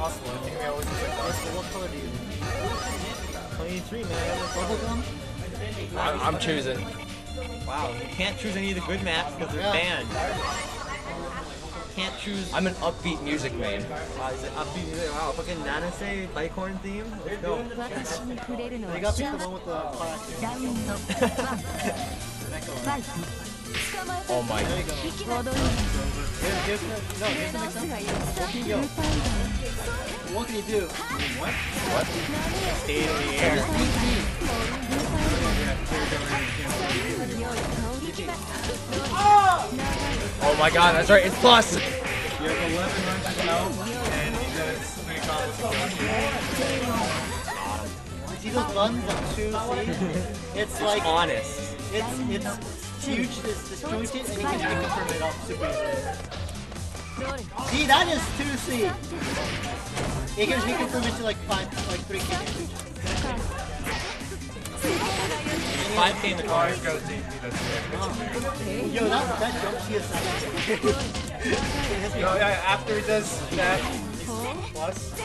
possible. I think I always just like, what color do you? 23, man. I'm, I'm choosing. Wow, you can't choose any of the good maps because they're yeah. banned. Can't choose. I'm an upbeat music man. Wow, is it upbeat music? Wow, fucking Nanase Bicorn theme? Let's go. they got the one with the. Oh my god. What can you do? What? What? Stay in the air. Oh my god, that's right, it's plus! You have 11 punches out, and to See those buttons on two It's like... Honest. It's, it's huge, it's disjointed, and you can reconfirm it off super easily. See, that is 2C. It can reconfirm it to like 5, like 3K 5k in the car. Oh. Yo, that, that jump C is nice. Yeah, after he does that, plus.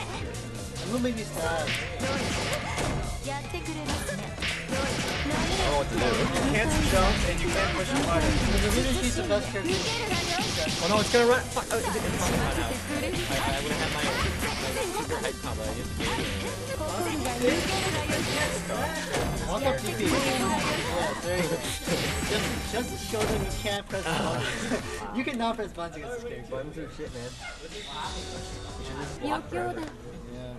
I'm gonna make me sad. Oh no, it's gonna run. Fuck. Oh, it's, it's combo now. I, I would have had my super height combo. You have to get it. Walk. Yeah, there you go. Just, just to show them you can't press buttons. you cannot press buttons against this character. Buttons are shit, man. You should just walk forever. Yeah.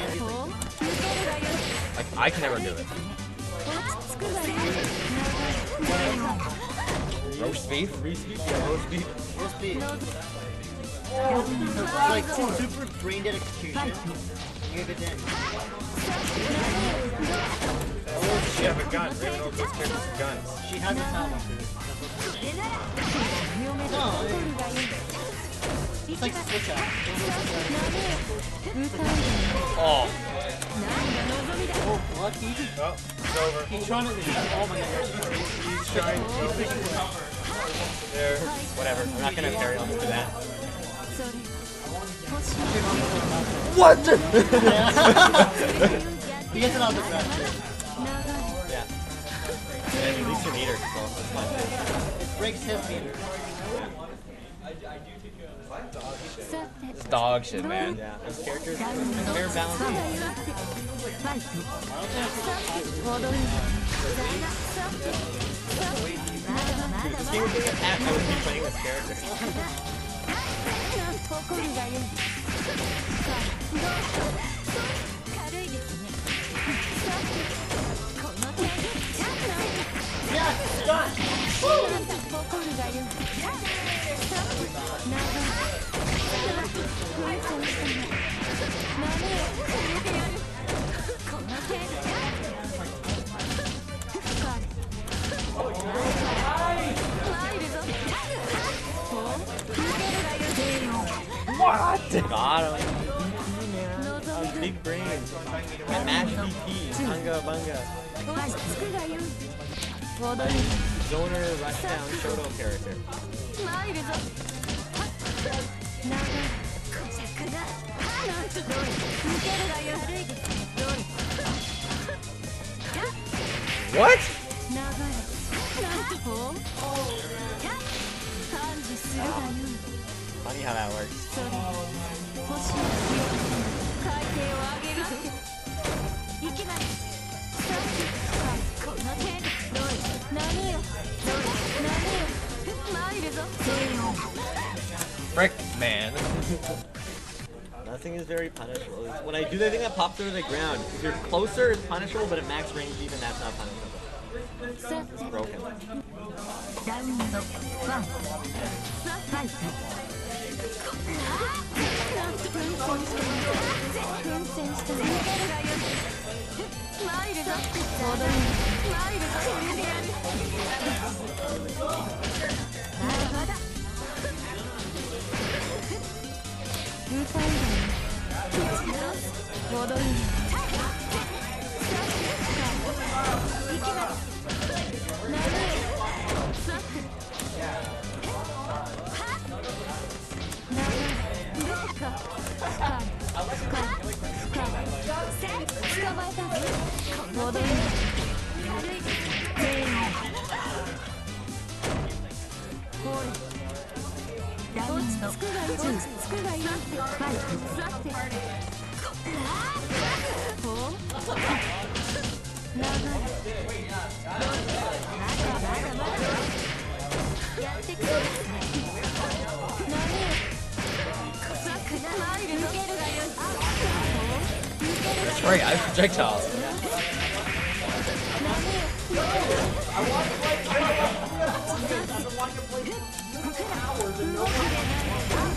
I can never do it. Roast beef? Roast beef? Yeah, roast beef. Roast beef. Oh, like super brain execution. You it in. Oh, she has a gun. She has a power. It's like switch. Oh. Oh, lucky. Oh, it's over. He's trying to. Oh my god. He's trying to. There. Whatever. I'm not gonna parry on for that. What? he gets it on the ground. Yeah. And it releases your meter, so it's fine. It breaks his meter. It's dog shit, man. Character. Yes! Got! Woo! What? Got him. Oh, big brain. My mash BP. Anga bunga. Zoner rushdown Shoto character. What? Oh. Funny how that works. Brick man. Nothing is very punishable. When I do the thing that pops over the ground, if you're closer, it's punishable, but at max range, even that's not punishable. さて Broken. 戻るい That's よい right, I have projectiles. For you, man. マイルドだけだけしんだい良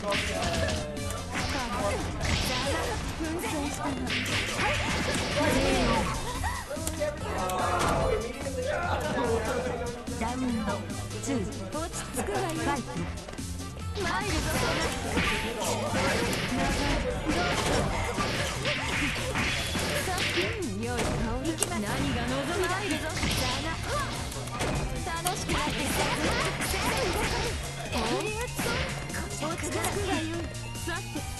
さてダウンドツー落ち着くがいいファイトマイルドさうん何が望みだいるぞじゃあな楽しくなってきた。お落ち着くがよさて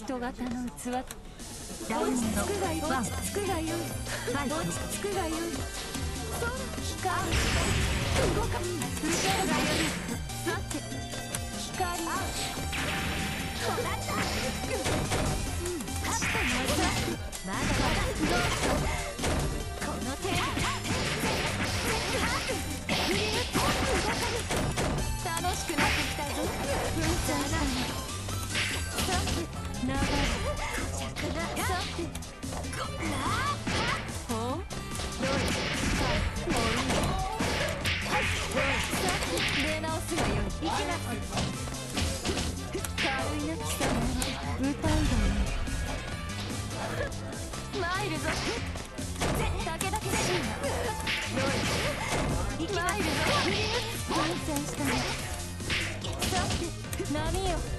人型の器。ダウンドワンつくがよい。落ち着くがよい。そう光動か受けるがよい。さて光こらったうん勝ったのさまだまだどうぞ波よさて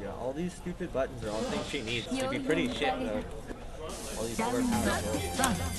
Yeah, all these stupid buttons are all things she needs to be pretty shit though. All these overpowered bullshit.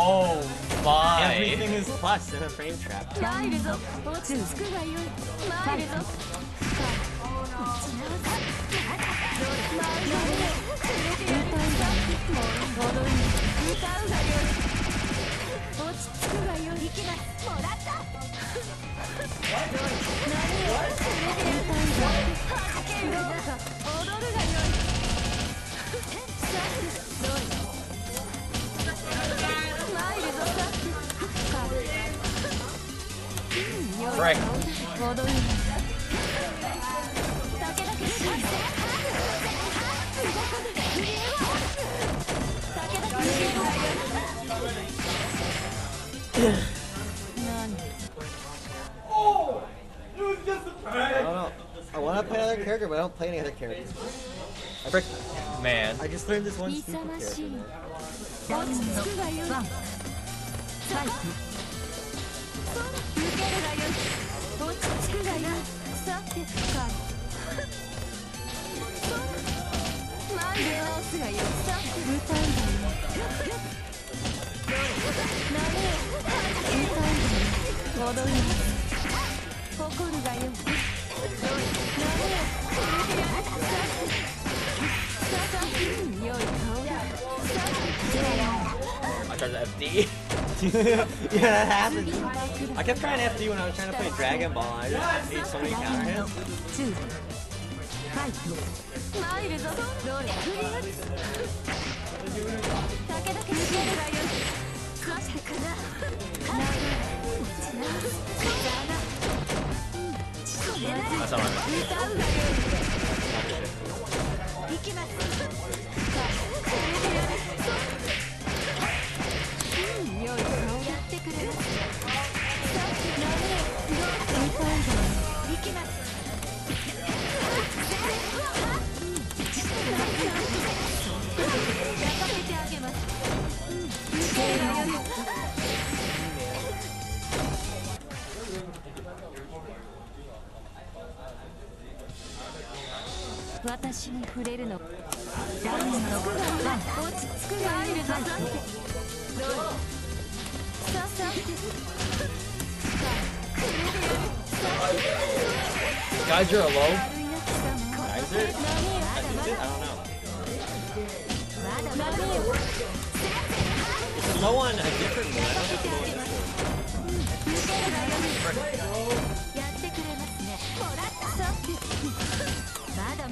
Oh my. Everything is plus in a frame trap. 参る Frick. I don't know. I want to play another character, but I don't play any other characters. Break, man. I just learned this one stupid character. はい yeah, that happened. I kept trying FD when I was trying to play Dragon Ball. I just ate so many counter hits. ツーフ私に触れるの。ダウンの落ち着くがいるぞさ Geyser or low? I Is it? I don't know. It's a low on a different one. I don't think low on this one.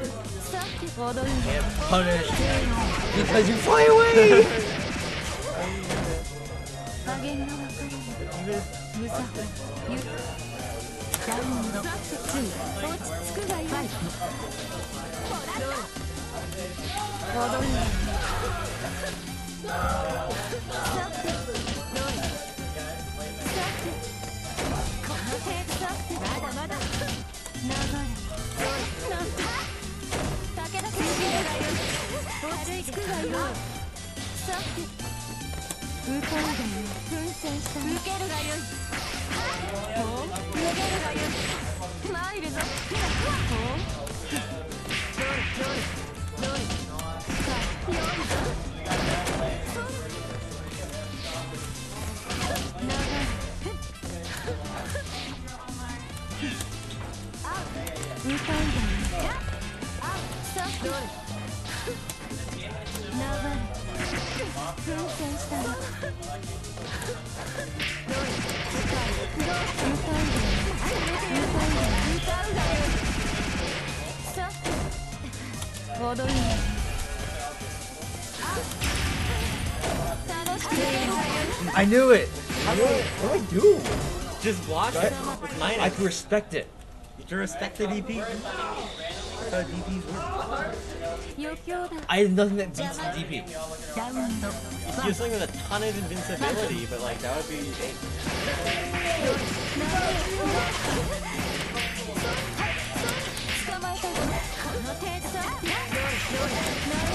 it? punished Because you fly away! 落ち着くよさて I knew it. I, what do I do? Just watch it. I can respect it. You respect the DP. DPs work. I nothing that beats the DP. It's useful with a ton of invincibility, but like that would be.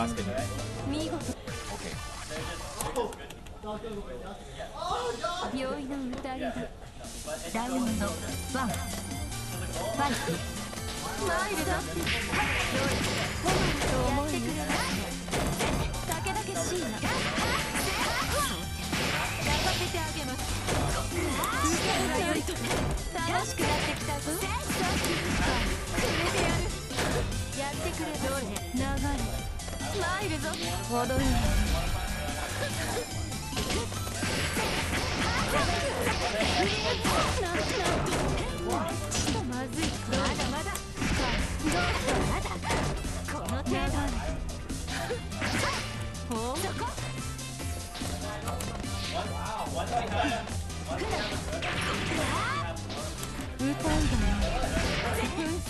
básquet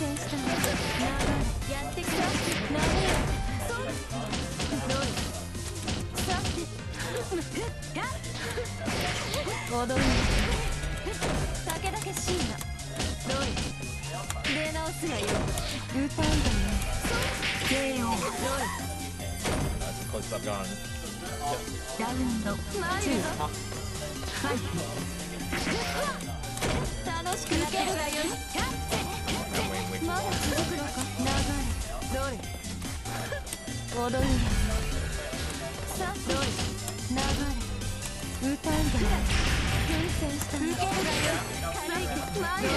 戦したのやってくなれれさて踊るのシーナ出直すがよ歌うだゲオンウンドファイト楽しく受けるがよ。続くのか流れどれ踊るさあどれ流れ歌うだよ厳選した受けるだよ軽いけマイルド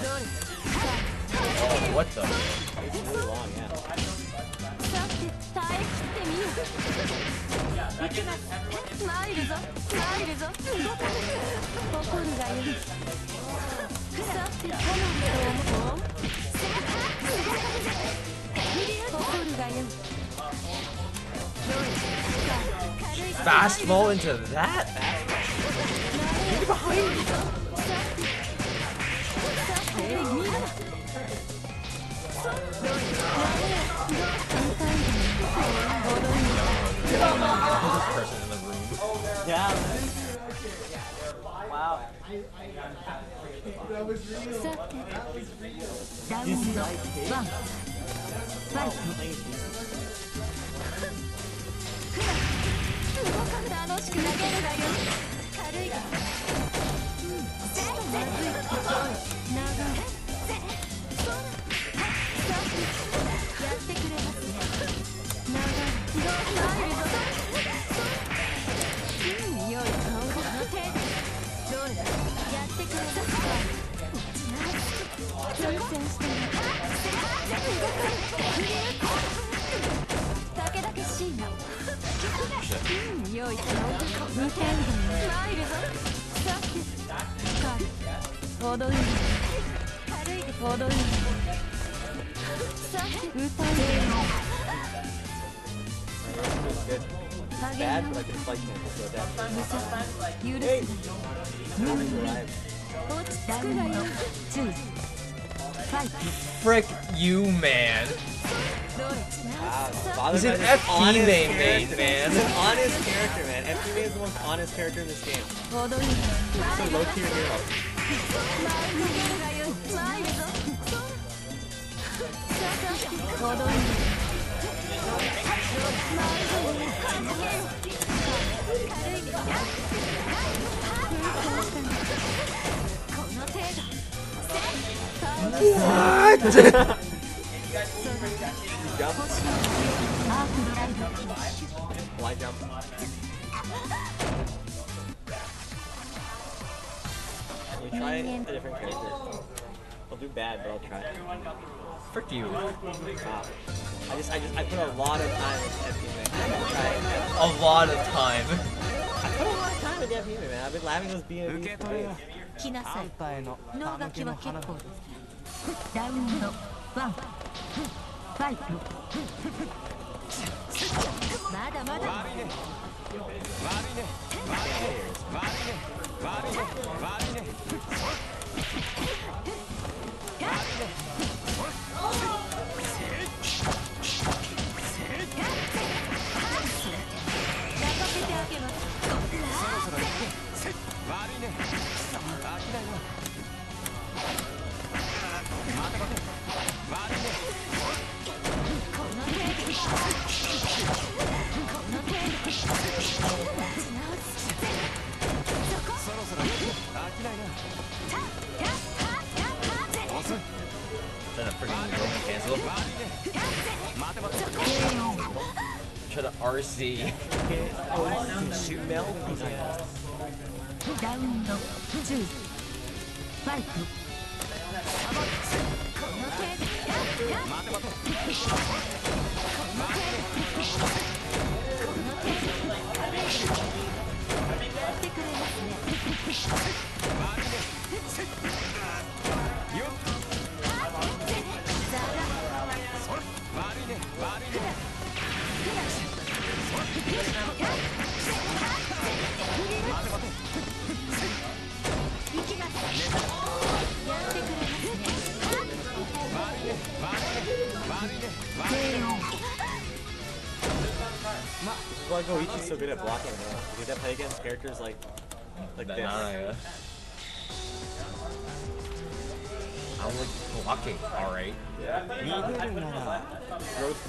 どれさあ Oh, what the? It's really long, yeah. Yeah, that is everyone is... 怒るがよい Fast fall into that? Get behind me! Get out the person in the room. Yeah. さてダウン。ドワン。ファイトふ楽しく投げるだよ軽いが全然長い Bad, but I can fight him, so that's... Hey! Moving alive. 落ち着くなよ注意 Frick you, man. Wow, He's an FP main main, man. He's an honest character, man. FP main is the most honest character in this game. He's a low-tier hero. 前に出るがよ参るぞささ踊る軽いでこの程度 What? ジャンプアークドライブ Fly jump. Can we try a different character? I'll do bad, but I'll try. Frick you. Wow. I just, I just, I put a lot of time with FP man. I'll try it. A lot of time. I put a lot of time with FP man, man. I've been laughing those BMWs for days. 来なさい脳がきは結構です ダウンド1ファイト。まだまだ悪いね悪いね。悪いね。悪いね。悪いね。悪いね。悪いね。Freaking going cancel. Try to RC. Shoot melt. Down the two. Fight. Well, like Goichi's so good at blocking, man. Did that play against characters like, like That I like oh, blocking, alright. Growth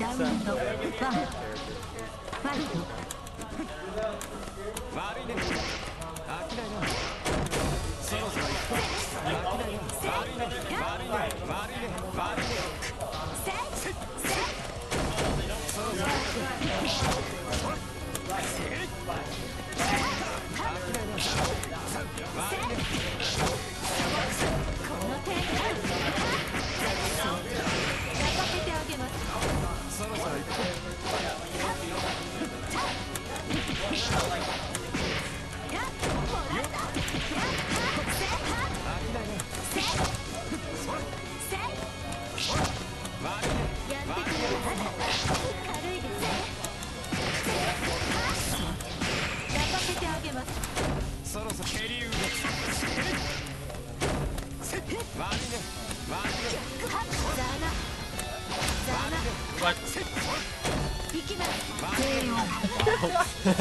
Short.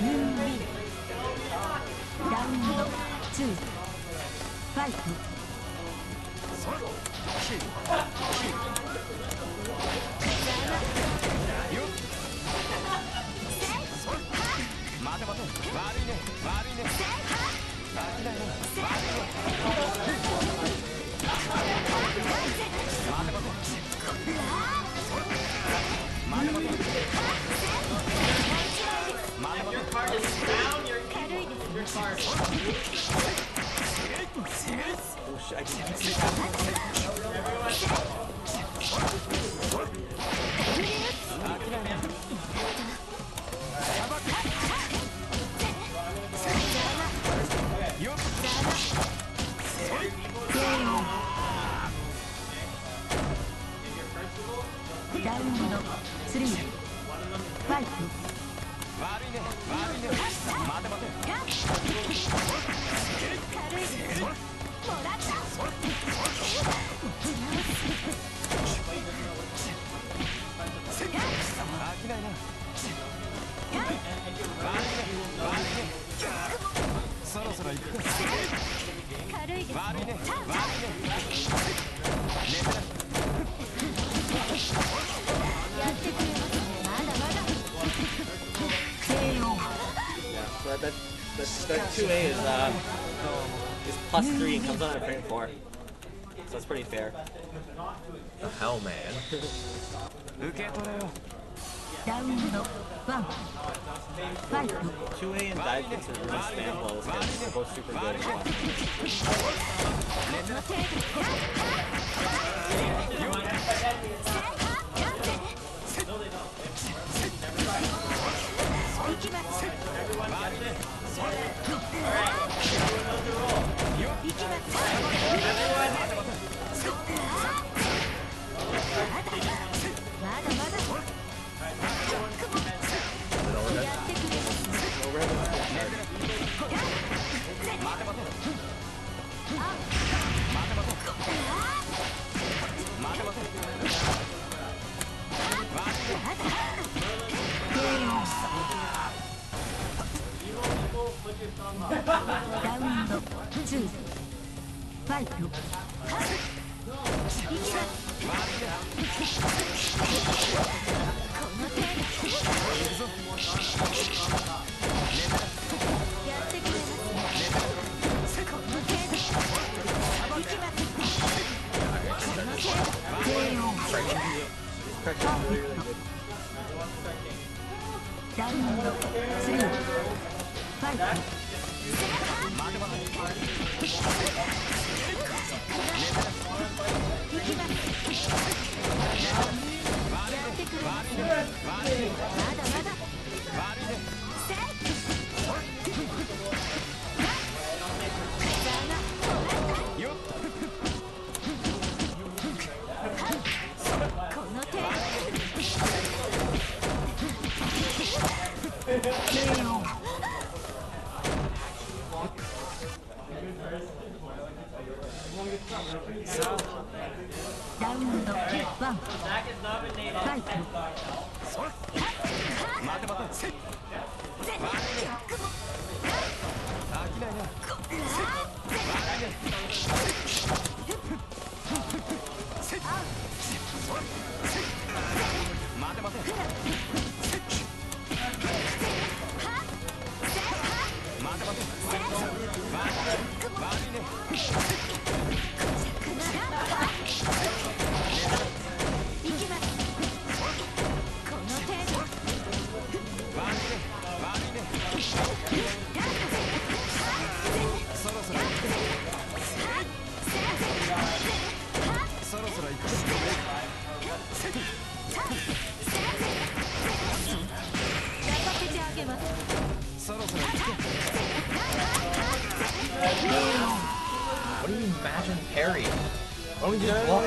ムーン three and comes on in frame four. So that's pretty fair. The hell, man. Two A and dive into the spam blows. They're both super good.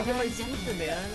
因为已经4年。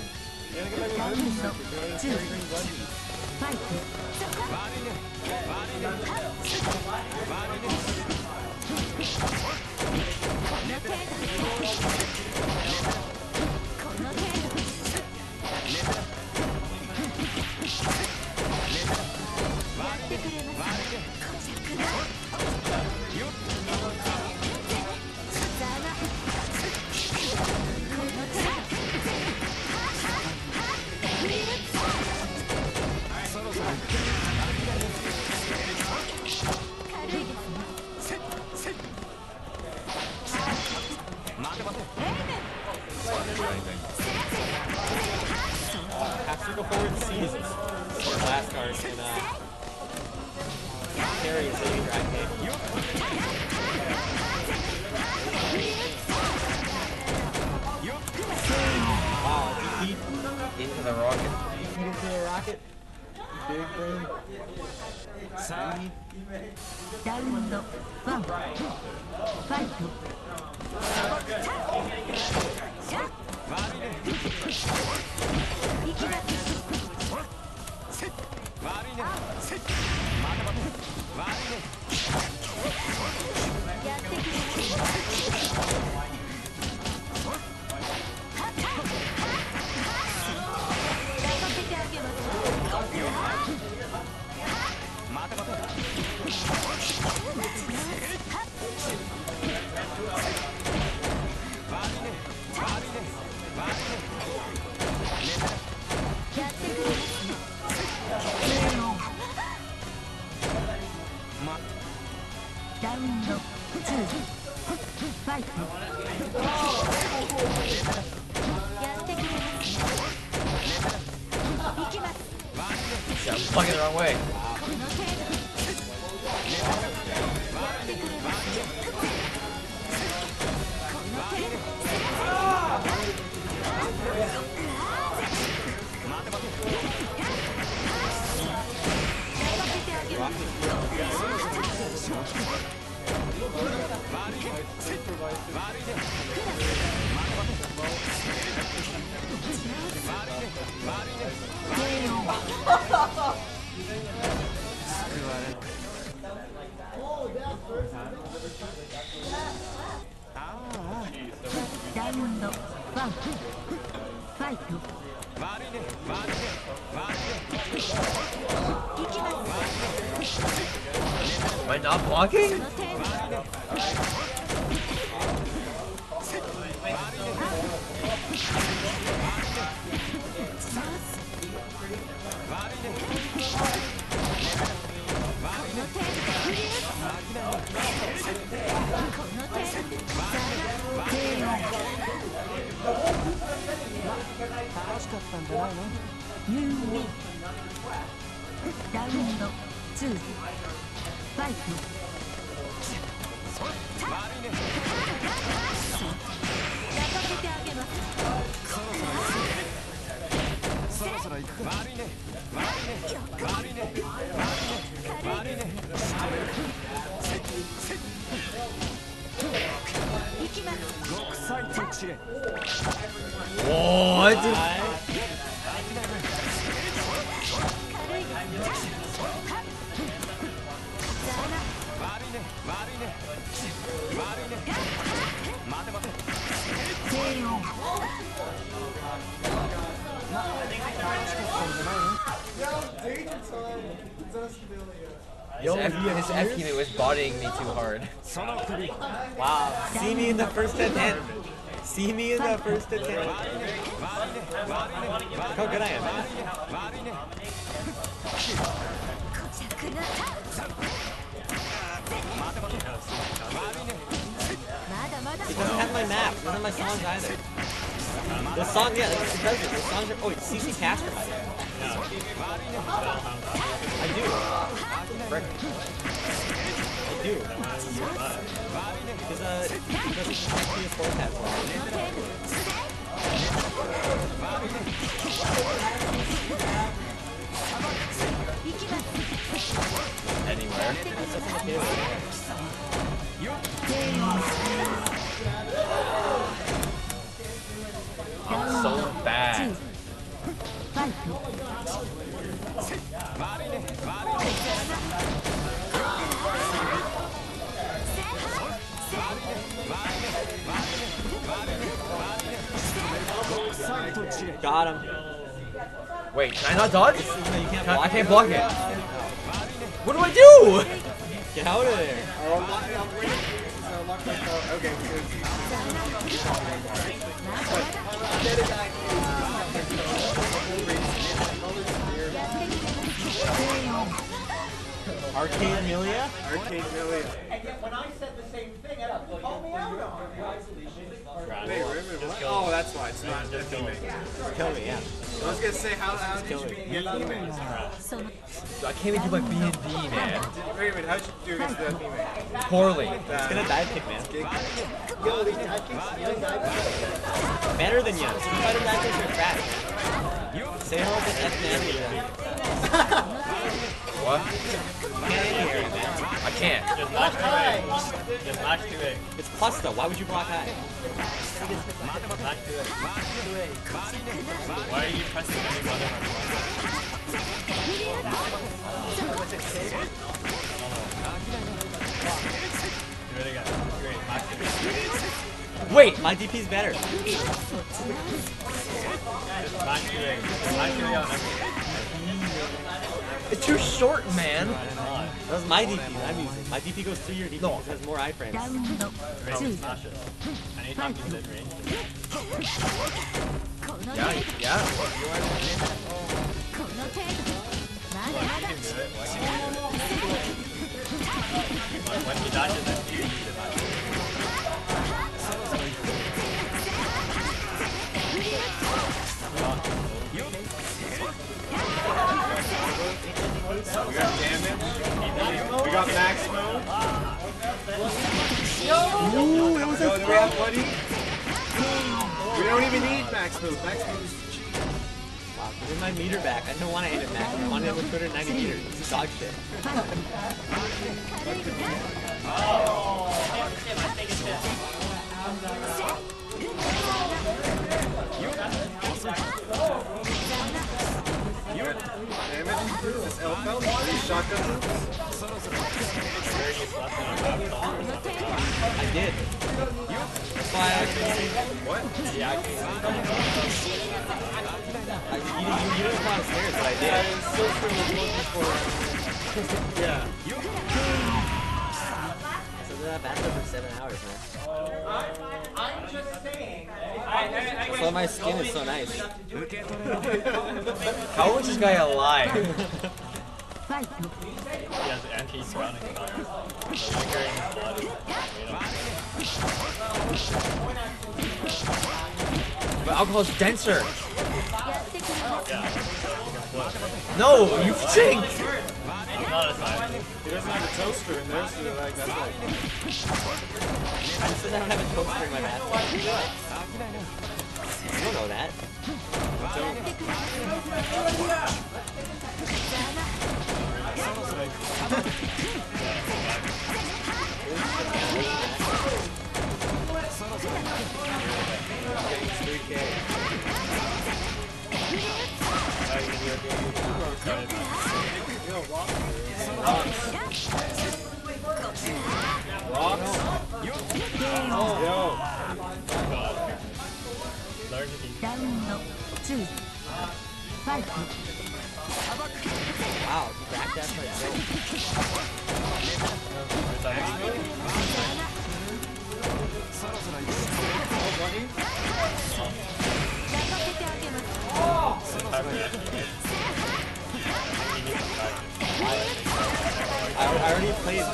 ラウンドワンファイト行きます Am I not blocking? first and. See me in the first attempt. ten. How good I am. It doesn't have my map. None of my songs either. The song, yeah, it does it. The songs are. Oh, it's CC Casper. I do. Frick too. Because, uh, because a four hat. Anywhere. Wait, can I not dodge? No, you can't Can I, I can't block it. What do I do? Get out of there. Arcade Amelia? Arcade Millia. When I said the same thing, call me out on Wait, Ribbon, what? Oh, that's why it's not just teammate. Kill me, yeah. I was gonna say, how, how did you me. beat your teammates? その I can't even do my B and B, man. Wait a minute, how'd you do against the teammate? Poorly. It's gonna dive kick, man. Yo, these dive kicks, young dive kicks. Better than young. Street Fighter dive kicks are trash. Say hello to F Man. What? Get in here, man. I can't. Just mash 2A. Just mash 2A. It's plus though. Why would you block high? Mash 2A. Why are you pressing any button? Do it again. Great. Mash 2A. Wait, my DP's better. Mash 2A. Mash 2A on everything. It's too short, man. That was my DP. I'm using. My DP goes through your DP because it has more iframes. I need to range. Yeah, yeah. You dodge it, that's. Max move. Max move. Wow, give my meter back. I don't want to hit it max. I want to hit with 290 meters. This is dog shit. I did. Fine, I can see. What? Yeah, I can see. I, you, you, you didn't climb stairs, but I did. I was so sure was looking for it. yeah. You. So they're at bathroom for seven hours, man. Oh. I'm, I'm just saying. I, I, I, so my skin is so nice. How is this guy alive? He has anti-surrounding fire. But is denser. No, you think. There's I just don't have a toaster in my bathroom. How? You don't know that. Don't. be ラウンド2ファイト Wow, you cracked that for itself. I, already played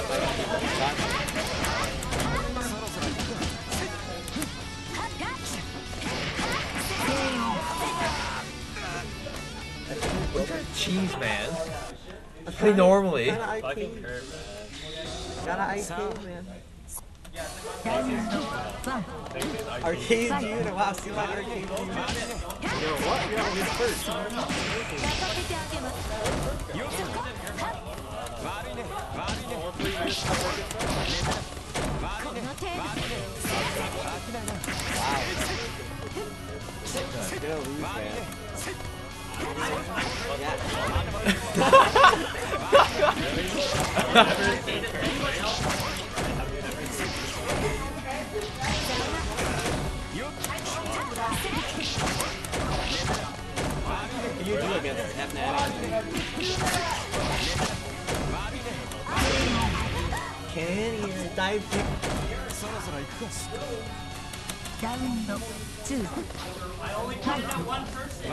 Cheese, man. I play normally. Fucking man. Gotta arcade, man. Arcade unit, wow, see my arcade unit. Yo, what? Yo, he's first. Wow. Yeah. you do against Snapman? Can he dive kick? I only killed that one person.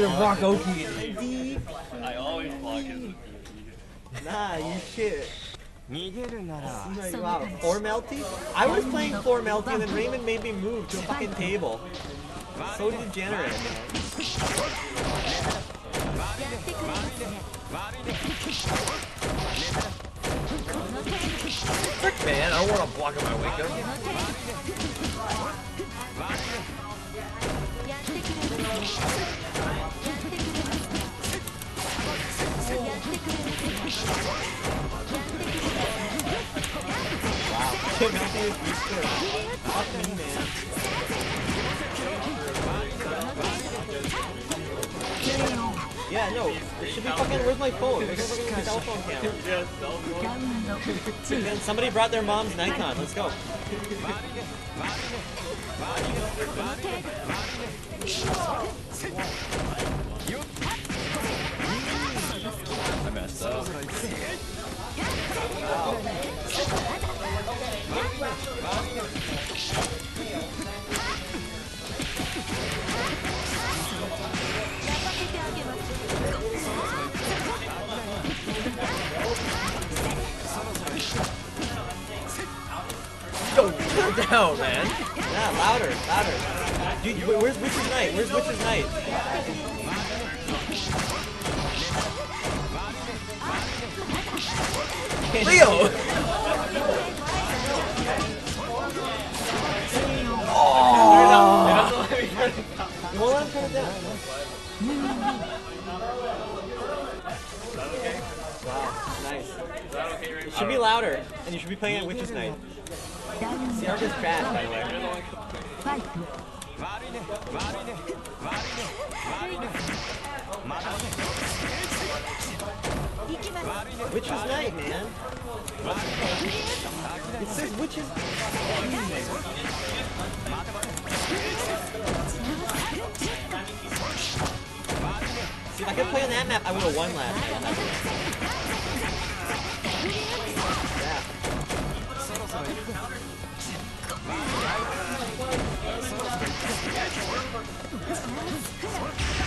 should have block Oki. I always block him. Nah, you should. Wow, four melty? I was playing four melty and then Raymond made me move to a fucking table. So degenerate. Frick man, I don't want to block him my wake up. Yeah, Wow. yeah, no, it should be fucking, where's my phone? Where's fucking cell phone camera? Somebody brought their mom's Nikon, let's go. Down, man. Yeah, louder, louder. Dude, where's Witch's Night? Where's Witch's Night? Leo! It should be louder, and you should be playing it Witch's Night. See how this bad, by the way. Witch's Night, man. It says Witch's. If I could play on that map, I would have won last. Yeah.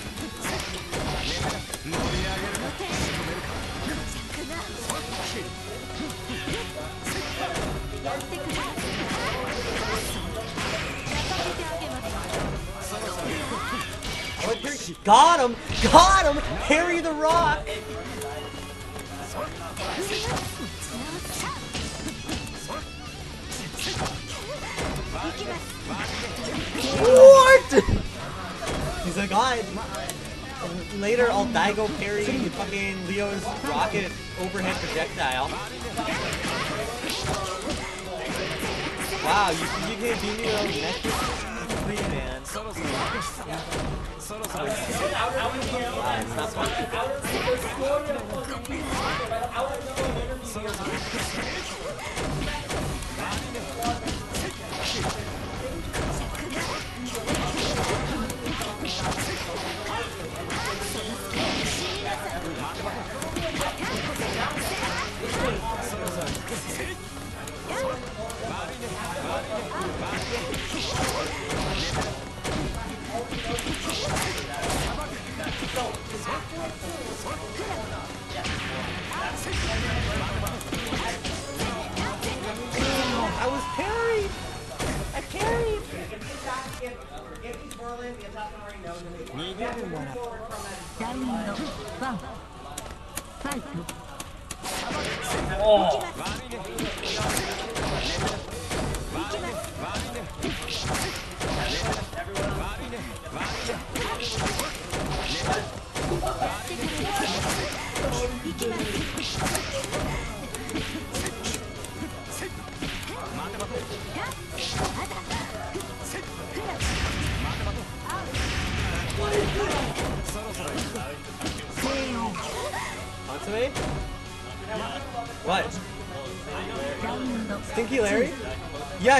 Got him! Got him! Harry the Rock! What? He's like, I. Later, I'll Daigo parry fucking Leo's rocket overhead projectile. Wow, you, can me with a metric free man. Wow,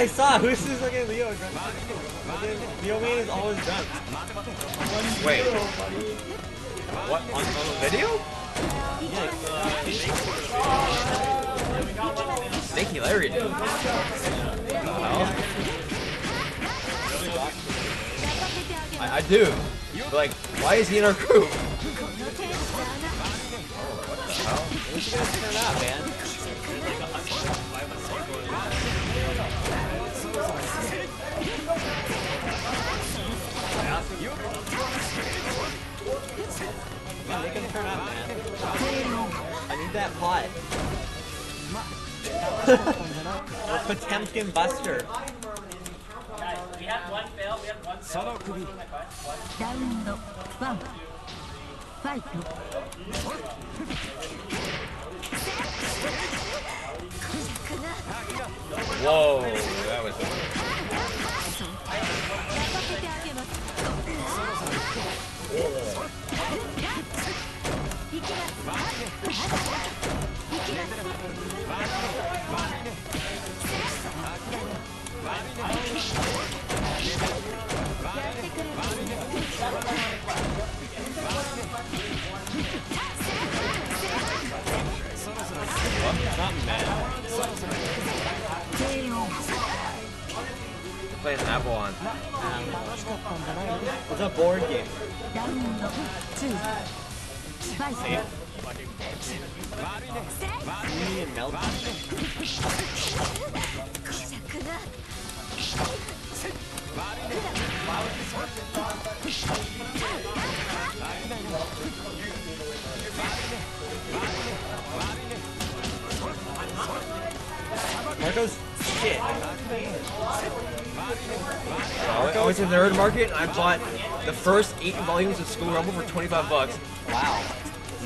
I saw. Who's this fucking Leo? Fucking Leo Main is always drunk. Wait. What? On, on video? Stinky Larry did. I, I do. But like, why is he in our group? 行き play as Avalon. Um, it's a board game. Marco's shit. I was in the nerd market and I bought the first eight volumes of School Rumble for 25 bucks. Wow.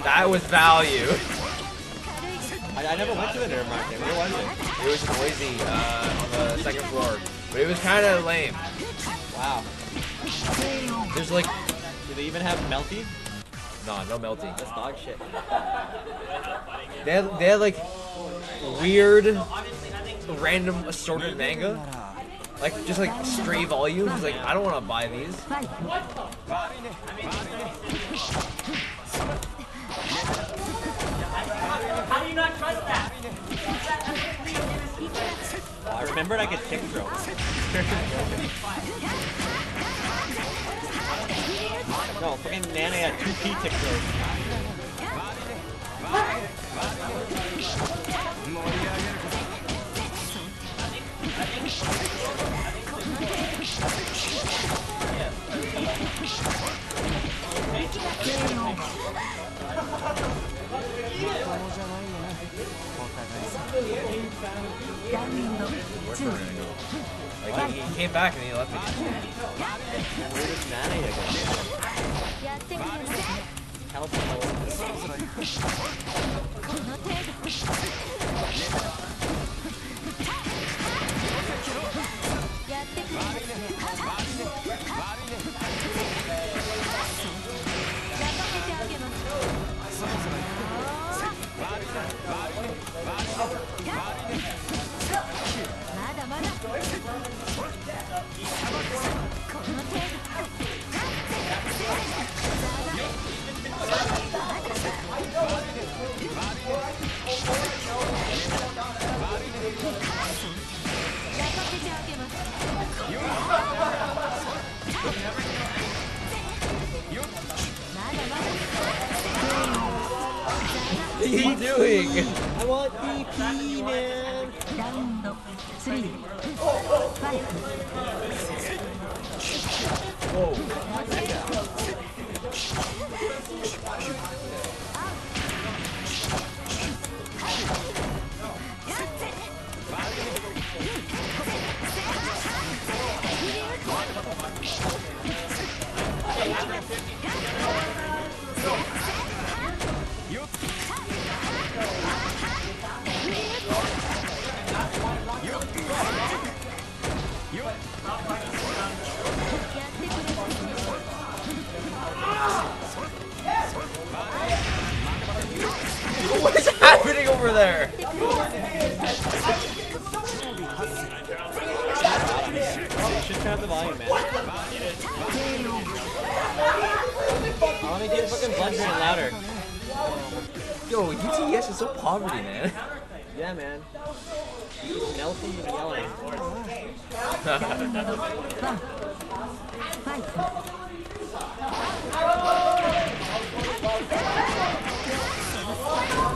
That was value. I, I never went to the nerd market. Where was it? It was in Boise, uh, on the second floor. But it was kind of lame. Wow. There's like, Do they even have Melty? nah, no melting. That's dog shit. They had, they had like weird, random assorted manga like just like stray volumes. It's like I don't want to buy these. How do you not trust that? I remembered I could kick throw. no, fucking Nana had two P tick throws. Like he, came back and he left me. Where does Nana go? まだまだ。he doing? I want BP, man. Round three. Oh. Whoa. there. Just turn up the volume, man. I want to get fucking blood drain louder. Yo, UTS is so poverty, man. Yeah, man. Melty and yelling. Hi.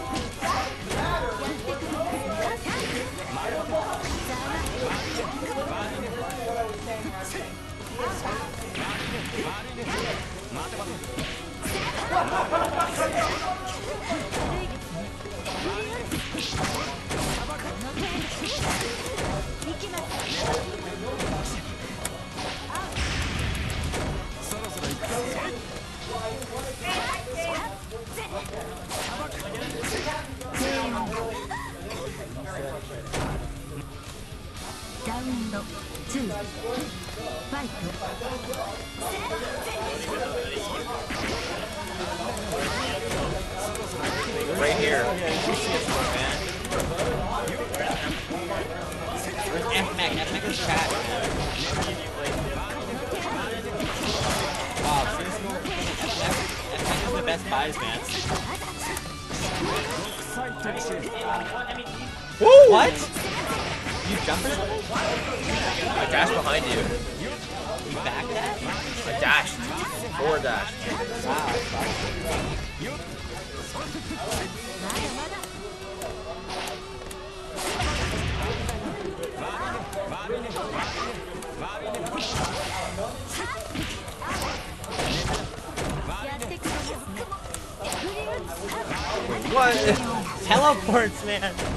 Lawrence, man.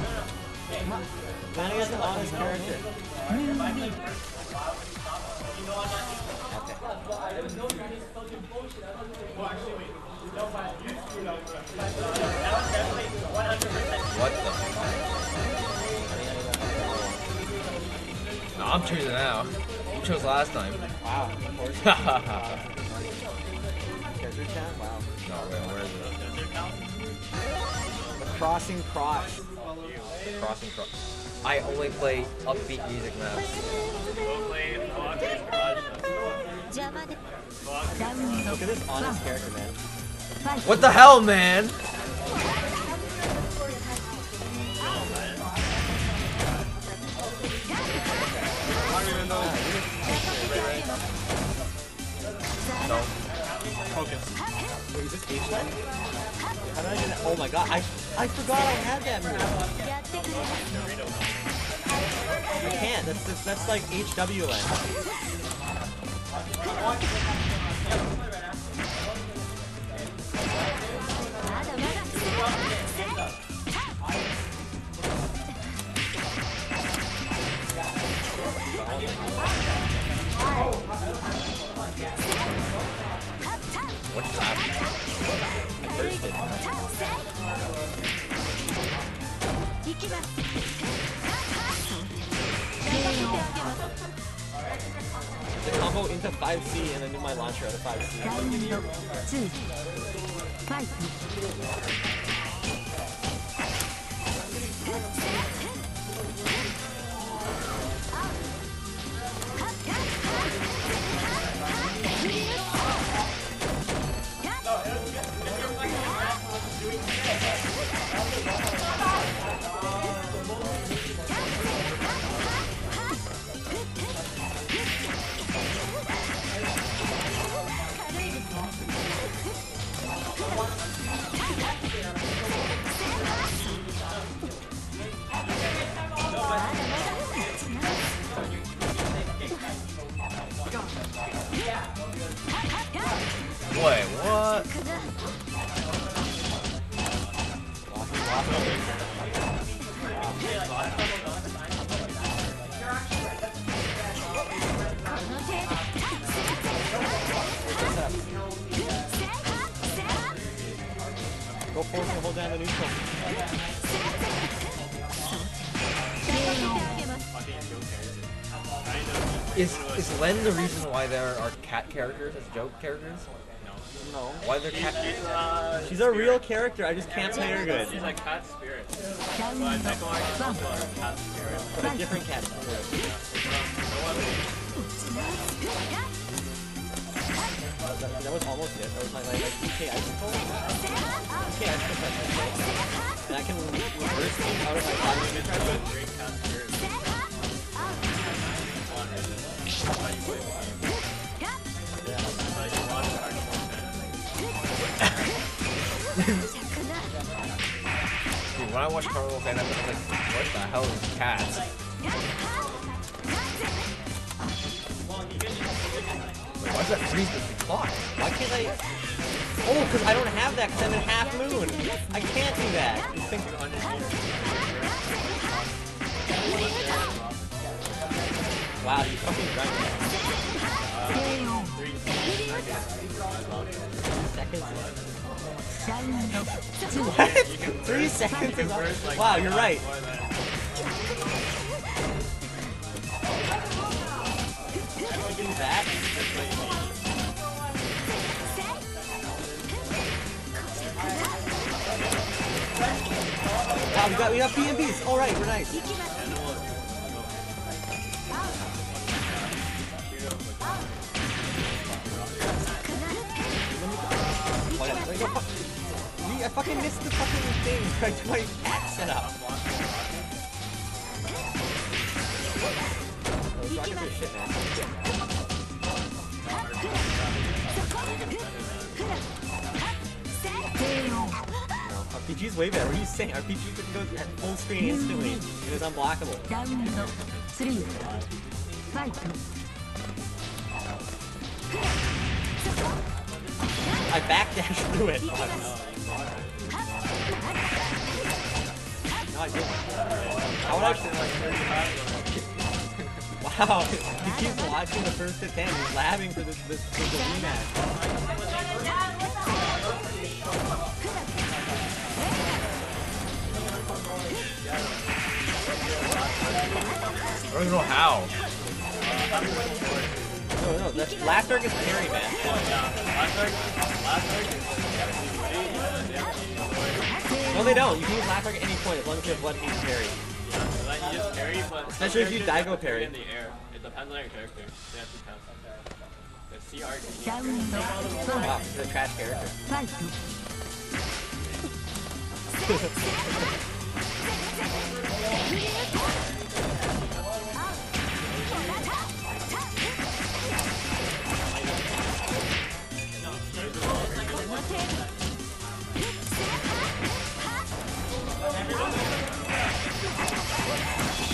What the hell, man? No. I? Oh my god, I, I forgot I had that. I can't, that's, that's like HWN. combo into 5C and then do my launcher out of 5C. Two. Five. why there are cat characters as joke characters? No. Why they're cat? She's, uh, she's a real character. I just can't play her good. She's like cat spirit. But Michael also a cat spirit. But a different cat spirit. That was almost it. That was like, like, like DK Icicle. DK Icicle. And I can reverse out of my body. I'm to drink Dude, when I watched Carnival Fan, I was like, what the hell is cats? Wait, why does that freeze the clock? Why can't I? Oh, because I don't have that because I'm in half moon. I can't do that. These things are Wow, you fucking right. What? Three seconds is all- Wow, you're right. That. Wow, we got we got PMBs. All right, we're nice. I got fucking. I fucking missed the fucking thing. I got my accent up. Oh, I. No, RPG's way better. What are you saying? RPG can go at full screen instantly. It is unblockable. Down three. Fight. I backdashed through it. Oh, no, I didn't. How would I? Wow, he keeps watching the first to ten. He's laughing for this this, this rematch. I don't even know how. No, no, that's last arc is Terry, man. No, they don't. You can use last arc at any point as long as you have one piece parry. Yeah, you just parry, but especially if you Daigo parry. In the air, it depends on your character. They have to the trash character.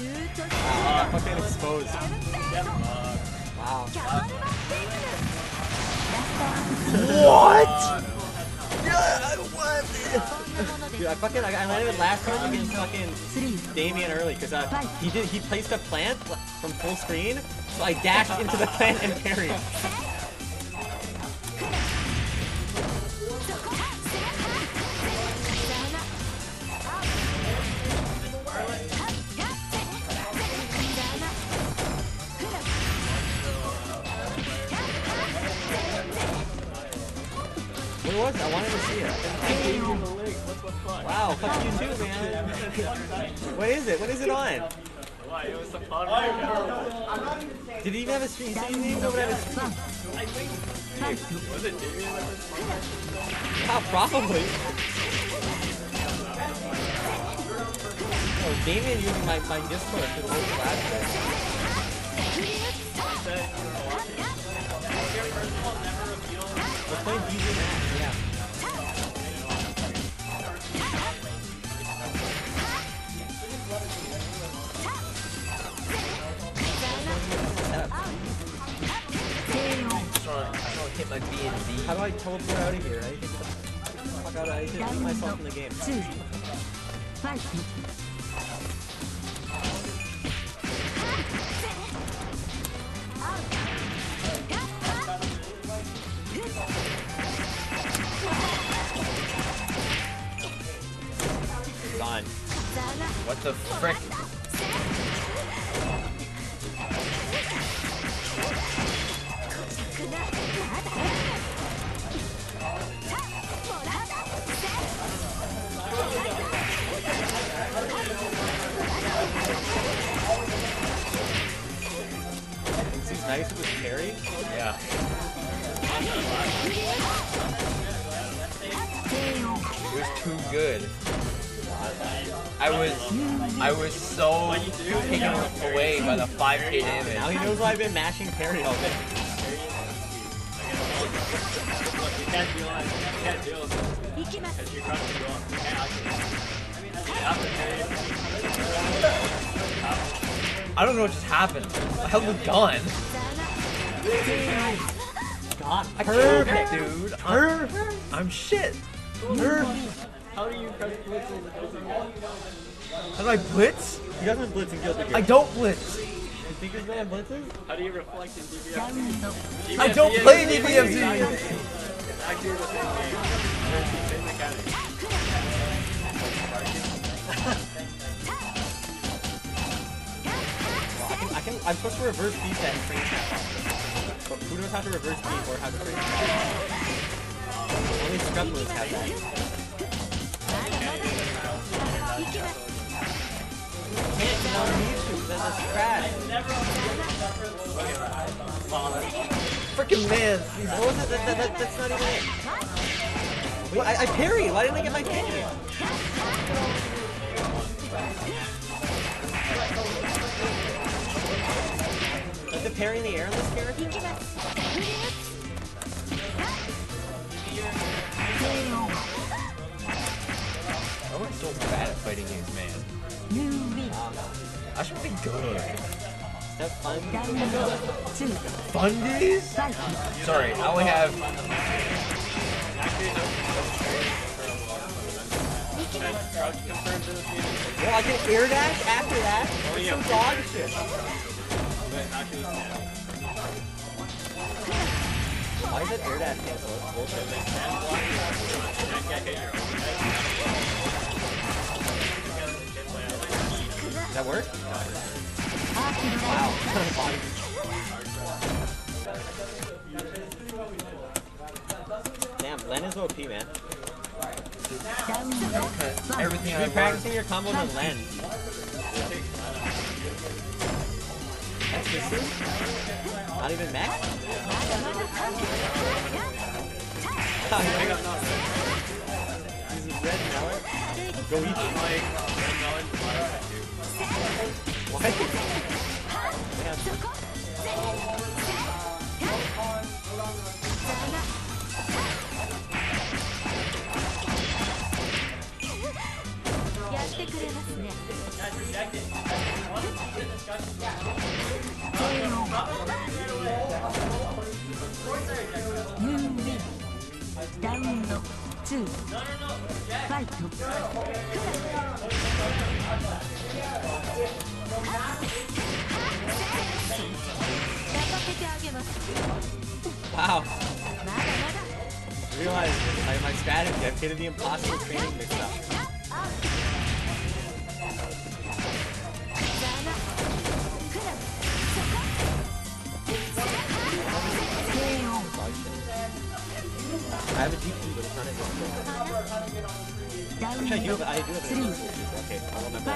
Wow, I fucking exposed. Wow. What? Dude, I fucking I, I landed last turn against fucking 3 Damien early because uh, he did he placed a plant from full screen, so I dashed into the plant and parried. was. I wanted to see it. Wow, fuck you too, man. what is it? What is it on? Did he even have a stream? He didn't even have a stream. Yeah, probably. oh, Damien used my, my Discord to the whole last day. Playing DJ Max, yeah. Hit my B and. How do I teleport out of here? I need to the fuck out I myself in the game. 2 What the frick? Nice with his parry. Yeah. It was too good. I was I was so taken away by the 5k damage. Now he knows why I've been mashing parry all day. I don't know what just happened. I held the gun. Got perfect, dude. I'm, I'm shit. Perfect. How do you press blitz over How do I blitz? He doesn't blitz and kill the game. I don't blitz. Secret Man blitzes? How do you reflect in DBFZ? I don't play DBFZ! I can. I can, I'm supposed to reverse beat that and frame. But who knows how to reverse beat or how to frame? Only Scrubblers have that. Oh, freaking man. What was that? that, that that's not even it. Well, I, I parry. Why didn't I get my parry? Is the parry in the air in this character? I was so bad at fighting games, man. I should be good. Fundies? Sorry, I only have. Well, I get air dash after that. Oh, yeah. Some dog shit. Why is it air dash bullshit. Does that work? Damn, Len is OP, man. Okay. Everything you practicing your combo to Len. Not even max? He's a red. Go eat What? やつやってくれますね。ムーウィンダウンの2ファイトクラ Wow. Realized my, my strategy, I'm the impossible training mix-up. I have a DP, but it's not a Actually, I do have, I do have an Okay, I'll remember.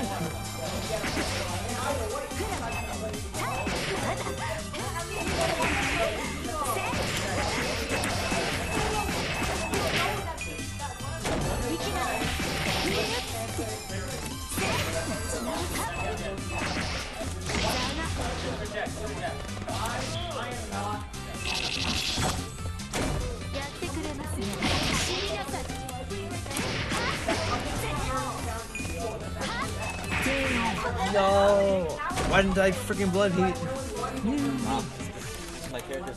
No! Why didn't I freaking blood heat?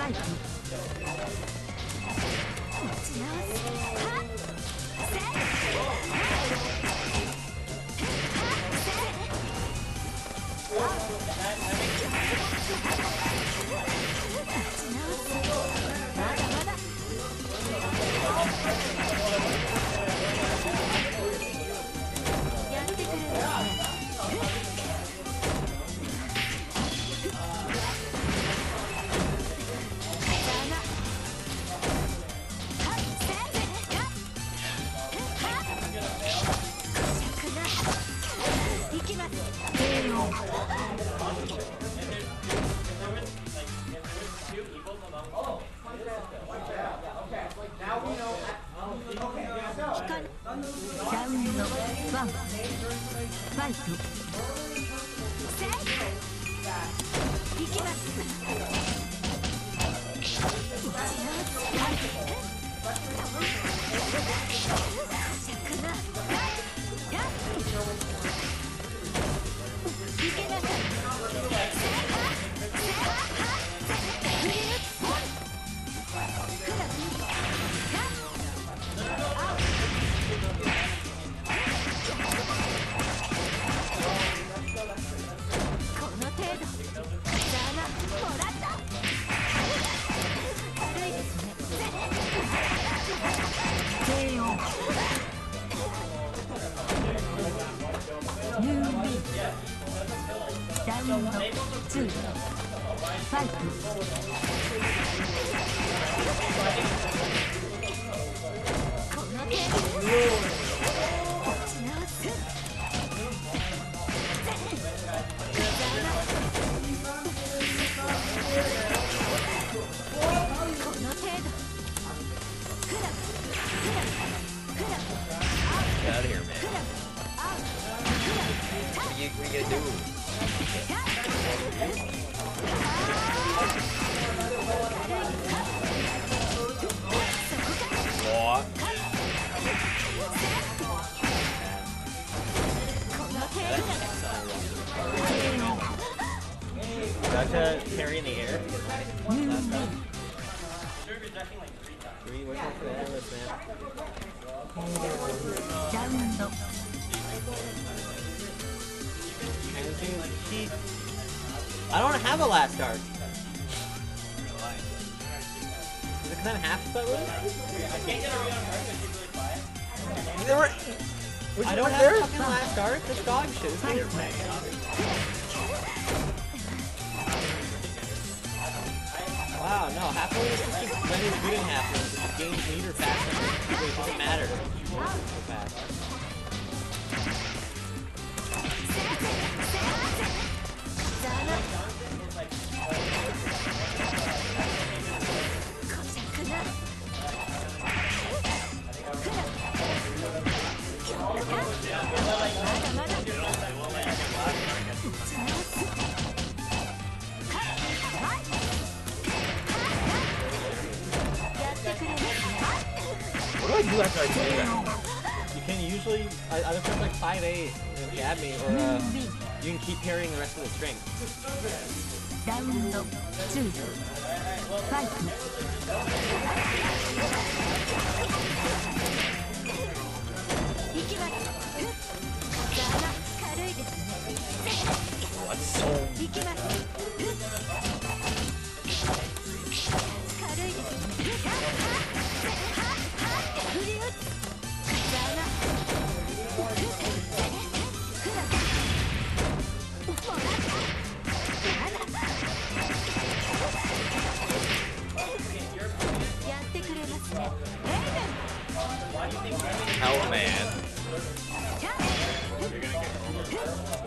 Fight. まだまだ I don't have a Last Arc. Is it because I'm half special? There were, was I don't have there? fucking Last Arc. This dog shit. This Wow, no, halfway is just as good as halfway. This game's meter faster. It doesn't matter. What do I do after I do that? You can usually, I, I was like 5 8 and jab me, or uh, you can keep parrying the rest of the string. Round two. five. まきます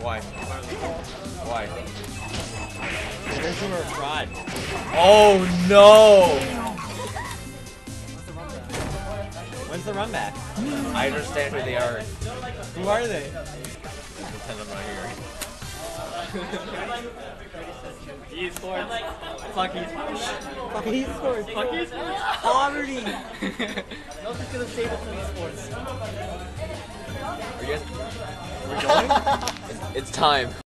Why? Why? Original rod. Oh no! When's the run back? I understand who they are. Who are they? Depends on what you're Esports. Fuck esports. Fuck esports. Fuck esports. Poverty. Nothing's gonna save us from esports. Are you guys? It's time.